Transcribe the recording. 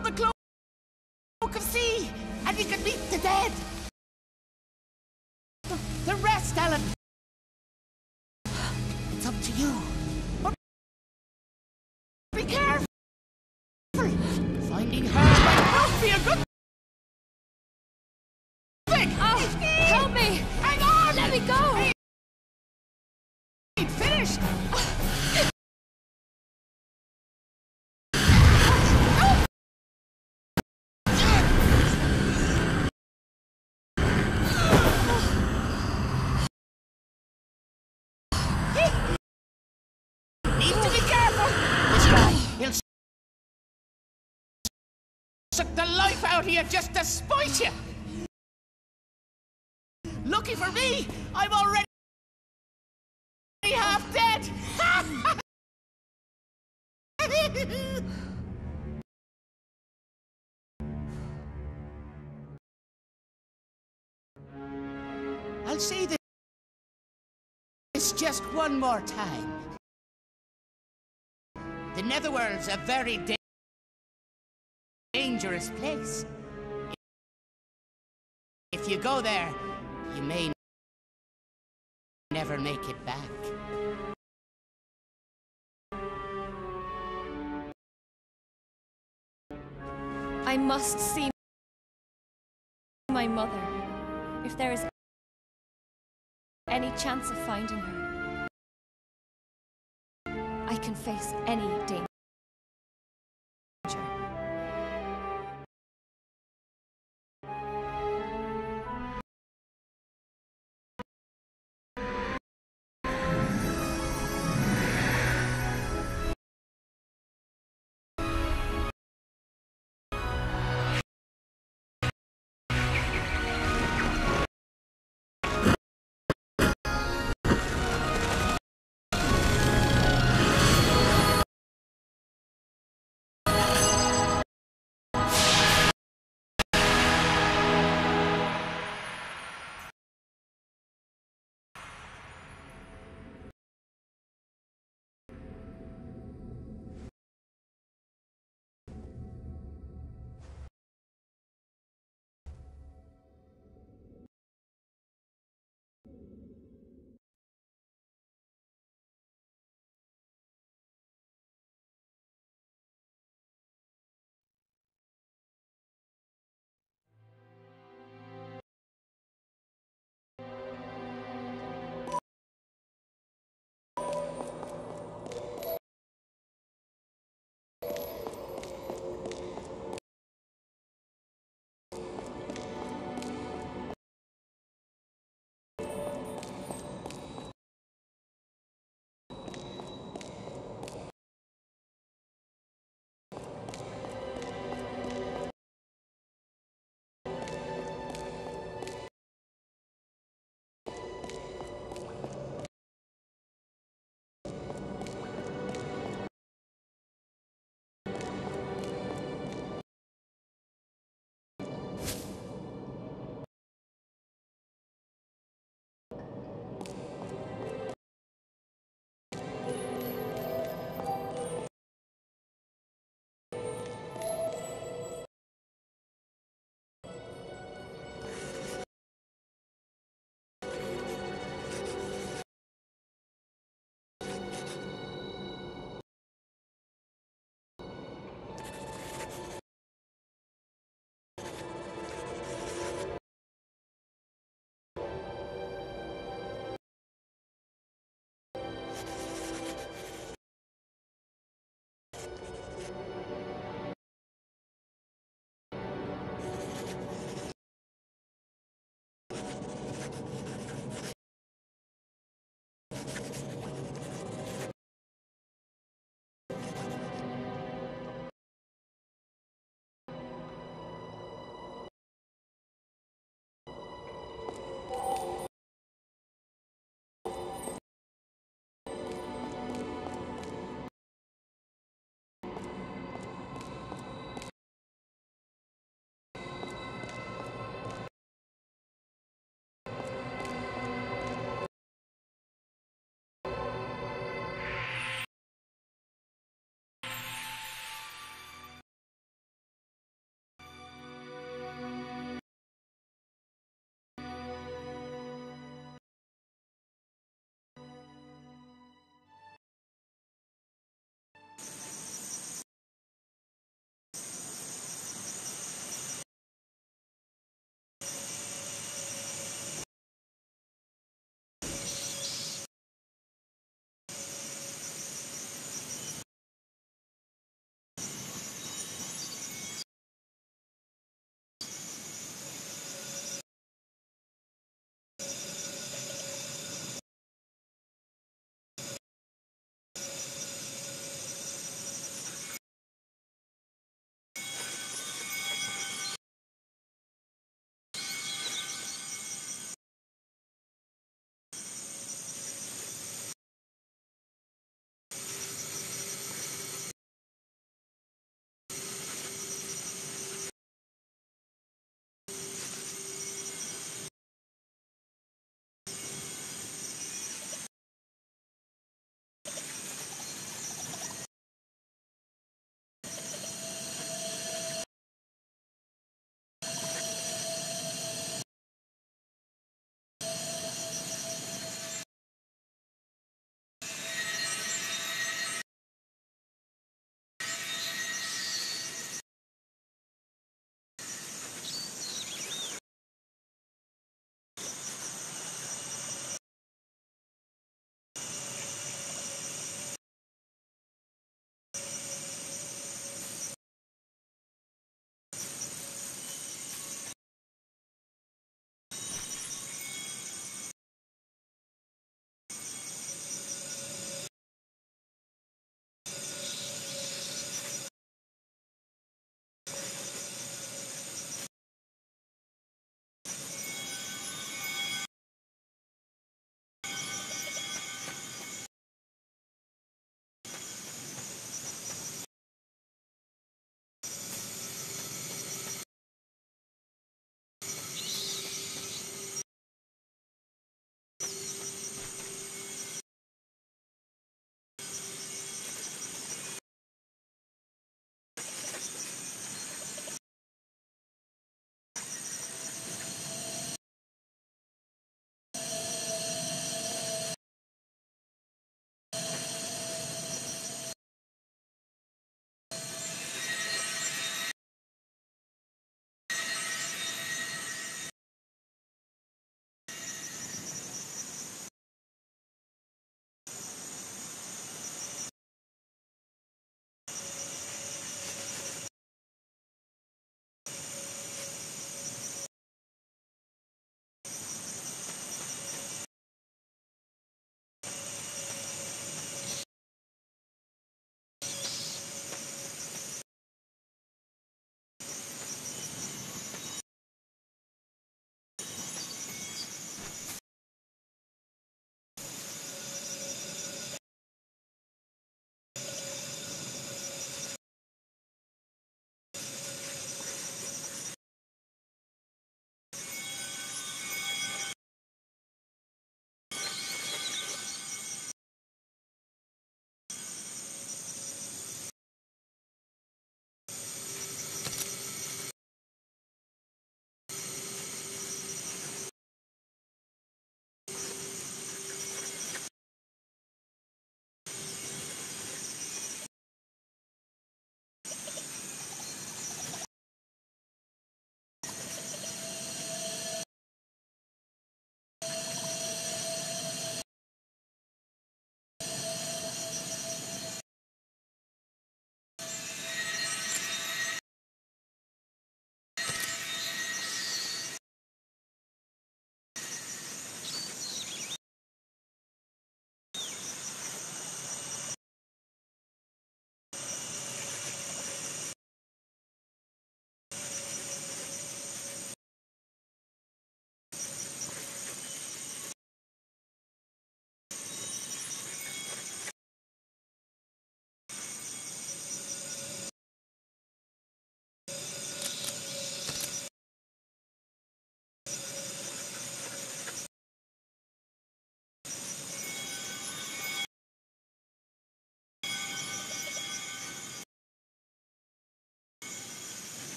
on the cloak of sea, and we can meet the dead. The, the rest, Ellen. It's up to you. But be careful. Finding her might not be a good thing. Oh, help me! Hang on! Let me go! Ain't finished. Life out you just to spite you. Lucky for me, I'm already half dead. I'll say this just one more time. The Netherworld's a very dangerous place. If you go there, you may never make it back. I must see my mother. If there is any chance of finding her, I can face any danger.